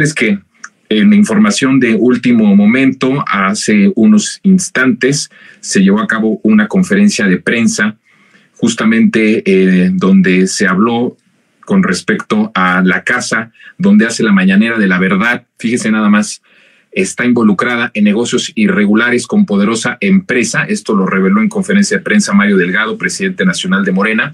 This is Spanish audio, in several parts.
decirles que en información de último momento, hace unos instantes se llevó a cabo una conferencia de prensa justamente eh, donde se habló con respecto a la casa donde hace la mañanera de la verdad. Fíjese nada más, está involucrada en negocios irregulares con poderosa empresa. Esto lo reveló en conferencia de prensa Mario Delgado, presidente nacional de Morena,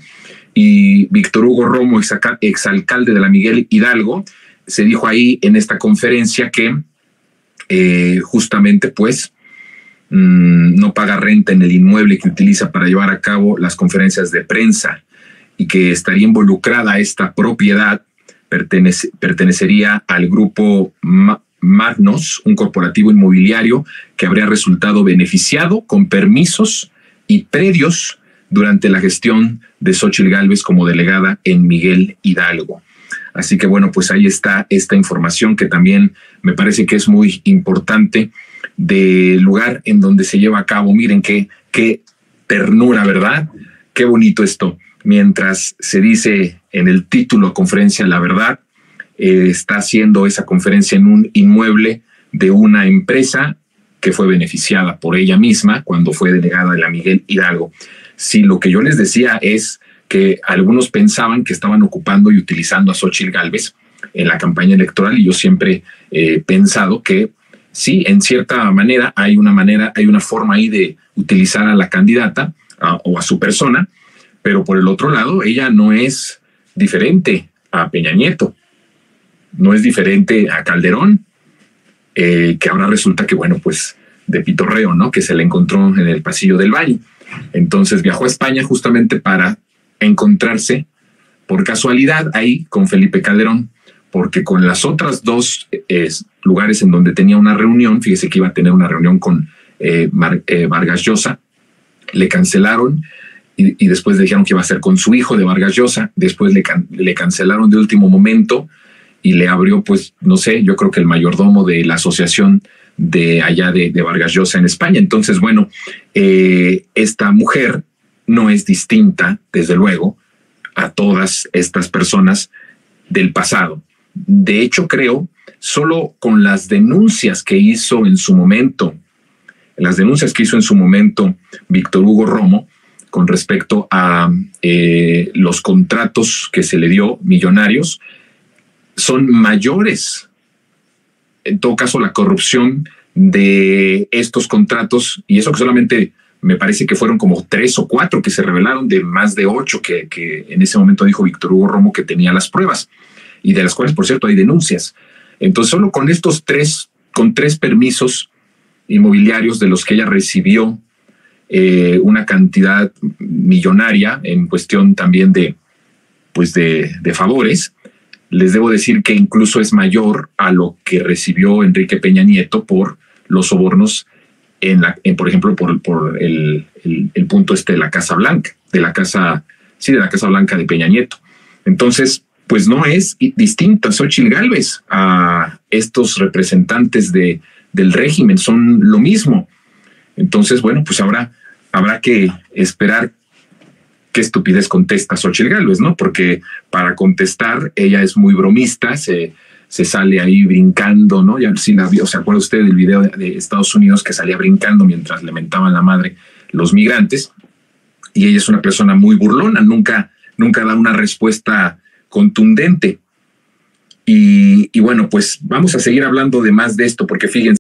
y Víctor Hugo Romo, exalcalde de la Miguel Hidalgo. Se dijo ahí en esta conferencia que eh, justamente pues mm, no paga renta en el inmueble que utiliza para llevar a cabo las conferencias de prensa y que estaría involucrada esta propiedad pertenecería al grupo Magnos, un corporativo inmobiliario que habría resultado beneficiado con permisos y predios durante la gestión de Xochitl Gálvez como delegada en Miguel Hidalgo. Así que bueno, pues ahí está esta información que también me parece que es muy importante del lugar en donde se lleva a cabo. Miren qué, qué ternura, ¿verdad? Qué bonito esto mientras se dice en el título conferencia La Verdad, eh, está haciendo esa conferencia en un inmueble de una empresa que fue beneficiada por ella misma cuando fue delegada de la Miguel Hidalgo. Si lo que yo les decía es que algunos pensaban que estaban ocupando y utilizando a Xochitl Galvez en la campaña electoral y yo siempre he pensado que sí, en cierta manera hay una manera, hay una forma ahí de utilizar a la candidata o a su persona pero por el otro lado, ella no es diferente a Peña Nieto, no es diferente a Calderón, eh, que ahora resulta que, bueno, pues de pitorreo, ¿no? Que se le encontró en el pasillo del baño. Entonces viajó a España justamente para encontrarse por casualidad ahí con Felipe Calderón, porque con las otras dos eh, lugares en donde tenía una reunión, fíjese que iba a tener una reunión con eh, Vargas Llosa, le cancelaron y, después dijeron que iba a ser con su hijo de Vargas Llosa, después le, le cancelaron de último momento y le abrió, pues, no sé, yo creo que el mayordomo de la asociación de allá de, Vargas Llosa en España. Entonces, bueno, eh, esta mujer no es distinta, desde luego, a todas estas personas del pasado. De hecho, creo, solo con las denuncias que hizo en su momento, las denuncias que hizo en su momento Víctor Hugo Romo, con respecto a eh, los contratos que se le dio millonarios son mayores. En todo caso, la corrupción de estos contratos, y eso que solamente me parece que fueron como tres o cuatro que se revelaron de más de ocho que, en ese momento dijo Víctor Hugo Romo que tenía las pruebas y de las cuales, por cierto, hay denuncias. Entonces, solo con estos tres, con tres permisos inmobiliarios de los que ella recibió eh, una cantidad millonaria en cuestión también de, pues de, favores. Les debo decir que incluso es mayor a lo que recibió Enrique Peña Nieto por los sobornos en la, en, por ejemplo, por, por el, el, punto este de la Casa Blanca, de la Casa, sí, de la Casa Blanca de Peña Nieto. Entonces, pues no es distinto a Xochitl Gálvez, a estos representantes de, del régimen, son lo mismo. Entonces, bueno, pues ahora habrá que esperar qué estupidez contesta Xochitl Gálvez, ¿no? Porque para contestar ella es muy bromista, se, se sale ahí brincando, ¿no? Ya sí la vio, ¿se acuerda usted del video de, Estados Unidos que salía brincando mientras le mentaban la madre los migrantes? Y ella es una persona muy burlona, nunca, nunca da una respuesta contundente. Y, y bueno, pues vamos a seguir hablando de más de esto, porque fíjense.